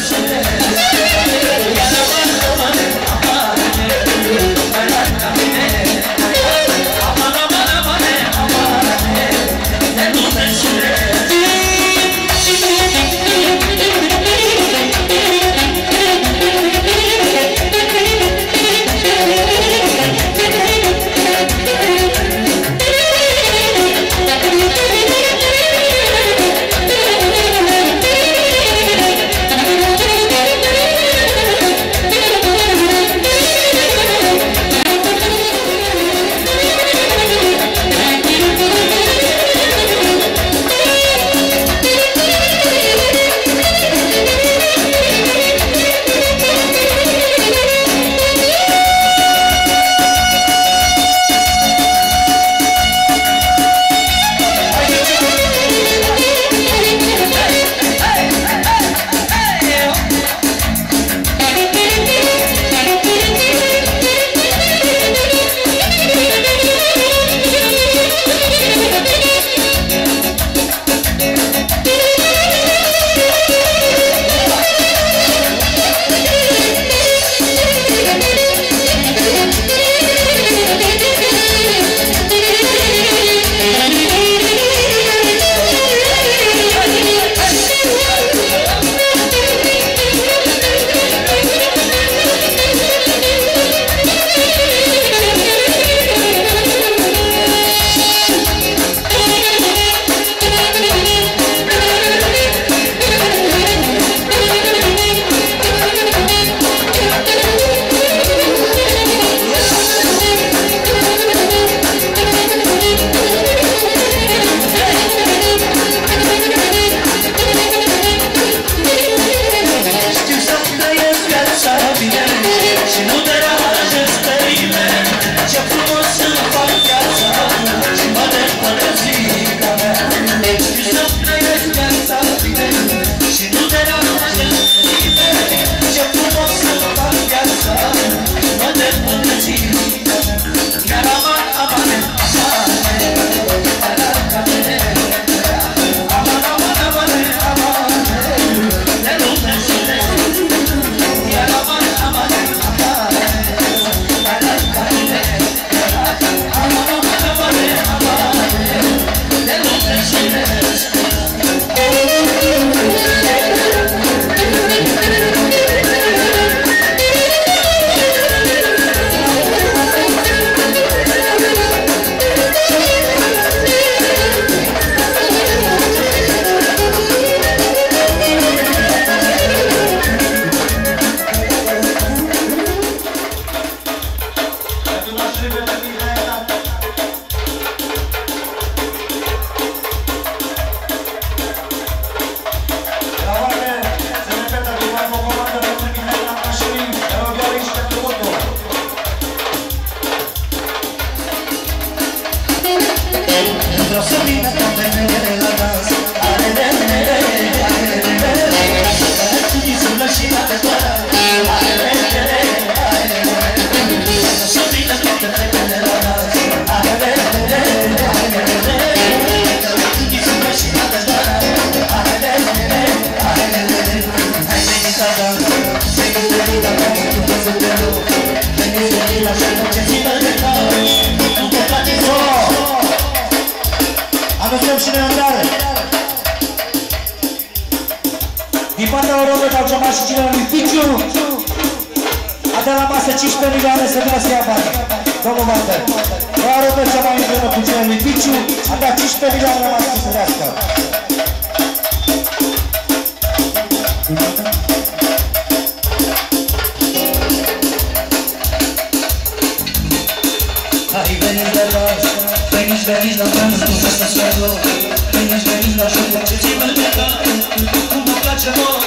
Shit. Aveți și de îndare. Din partea lui Robert au ceamat și cineva lui Ficiu. A dat la masă 15 milioane să vrea să ia bani. Domnul Martel. La Robert ceamat împreună cu cineva lui Ficiu. A dat 15 milioane la masă să vrea să ia bani. has venido tan sufrido, te has venido a su cuerpo, si me le da, como cachemón.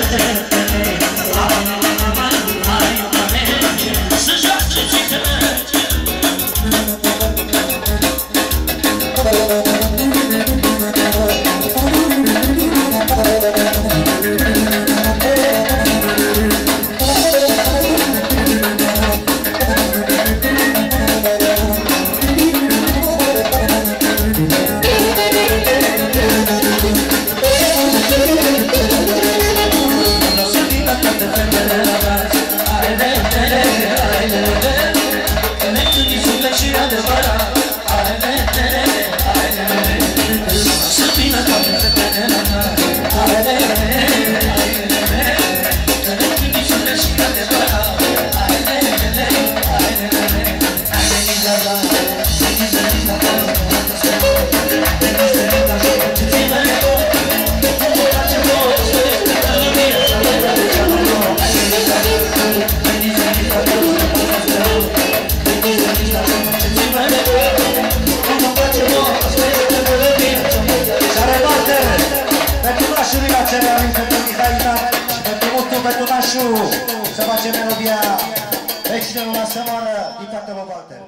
today. da da da da Să facem melodia Excelul la sămoară din tatăl Walter.